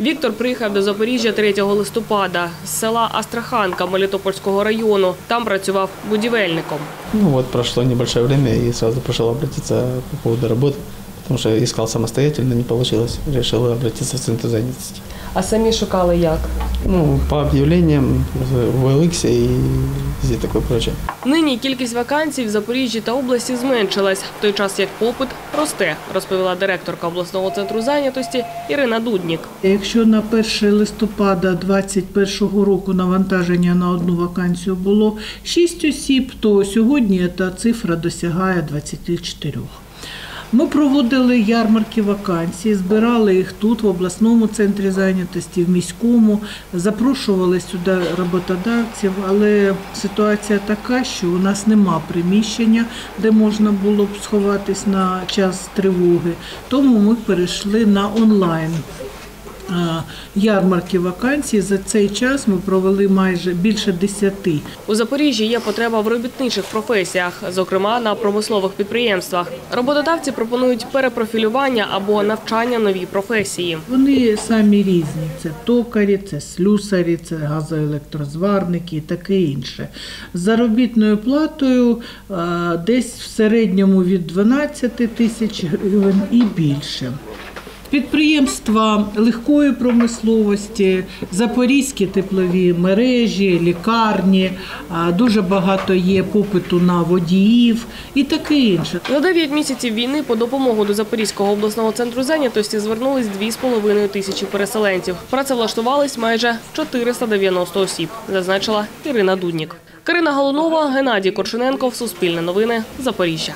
Віктор приїхав до Запоріжжя 3 листопада з села Астраханка Мелітопольського району. Там працював будівельником. Ну вот прошло небольшое время и сразу пошел обратиться по поводу работы, потому что искал самостоятельно, не получилось. Решил обратиться в центр занятости. А самі шукали як? Ну, по объявлениям в OLX и везде такое прочее. Нині кількість вакансій в Запоріжжі та області зменшилась, в той час як попит росте, розповіла директорка обласного центру зайнятості Ірина Дуднік. Якщо на 1 листопада 2021 року навантаження на одну вакансію було 6 осіб, то сьогодні та цифра досягає 24. Ми проводили ярмарки вакансій, збирали їх тут, в обласному центрі зайнятості, в міському, запрошували сюди роботодавців, але ситуація така, що у нас нема приміщення, де можна було б сховатись на час тривоги. Тому ми перейшли на онлайн ярмарки вакансій. За цей час ми провели майже більше десяти. У Запоріжжі є потреба в робітничих професіях, зокрема на промислових підприємствах. Роботодавці пропонують перепрофілювання або навчання новій професії. Вони самі різні: це токарі, це слюсарі, це газоелектрозварники і таке інше. З заробітною платою десь в середньому від 12 тисяч гривень і більше. Підприємства легкої промисловості, запорізькі теплові мережі, лікарні, дуже багато є попиту на водіїв і таке інше. За 9 місяців війни по допомогу до Запорізького обласного центру зайнятості звернулись 2,5 тисячі переселенців. Працевлаштувались майже 490 осіб, зазначила Ірина Дуднік. Карина Галунова, Геннадій Коршуненков, Суспільне новини, Запоріжжя.